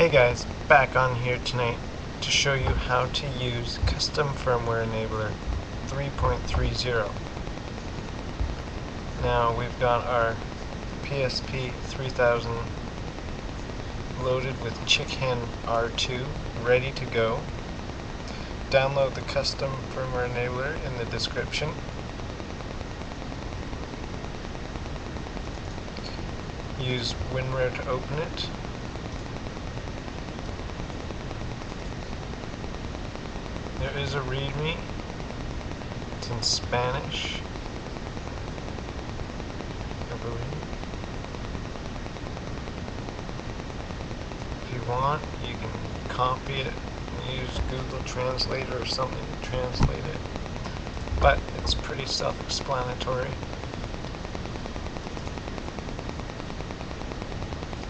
Hey guys, back on here tonight to show you how to use Custom Firmware Enabler 3.30. Now we've got our PSP 3000 loaded with ChickHEN R2 ready to go. Download the Custom Firmware Enabler in the description. Use WinRAR to open it. There is a README. It's in Spanish. I believe. If you want, you can copy it and use Google Translator or something to translate it. But it's pretty self-explanatory.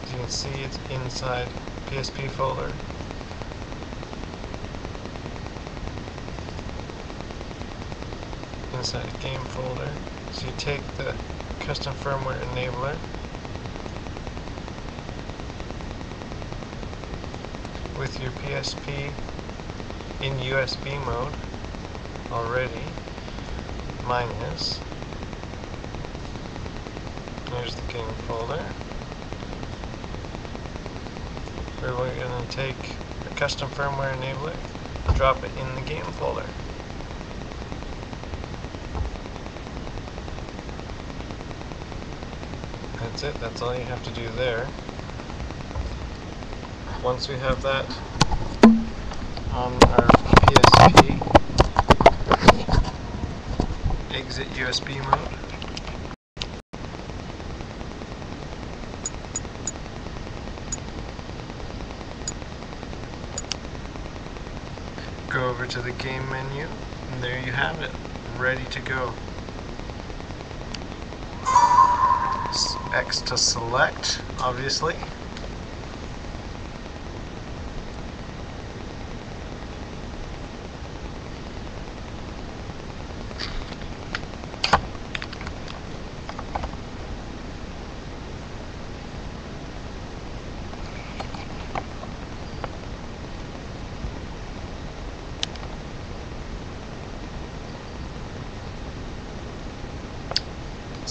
As you can see, it's inside PSP folder. Inside the game folder. So you take the custom firmware enabler, with your PSP in USB mode already. Mine is. There's the game folder. We're going to take the custom firmware enabler, drop it in the game folder. That's it, that's all you have to do there. Once we have that on our PSP, exit USB mode. Go over to the game menu, and there you have it, ready to go. X to select, obviously.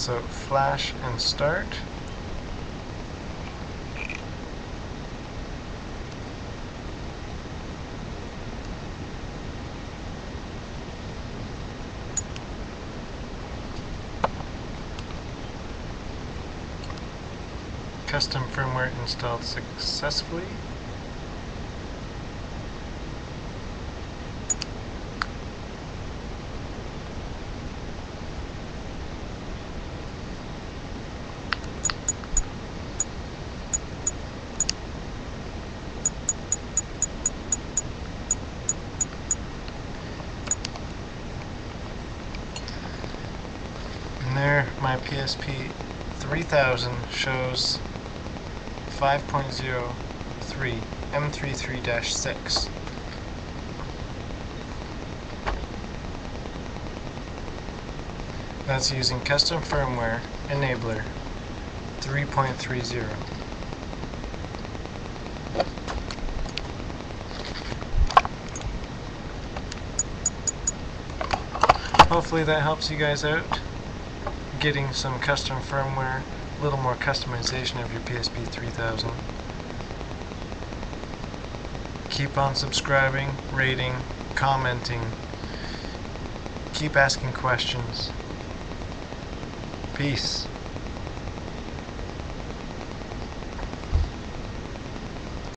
So flash and start. Custom firmware installed successfully. There my PSP 3000 shows 5.03 M33-6. That's using custom firmware enabler 3.30. Hopefully that helps you guys out getting some custom firmware a little more customization of your PSP 3000. Keep on subscribing, rating, commenting. Keep asking questions. Peace.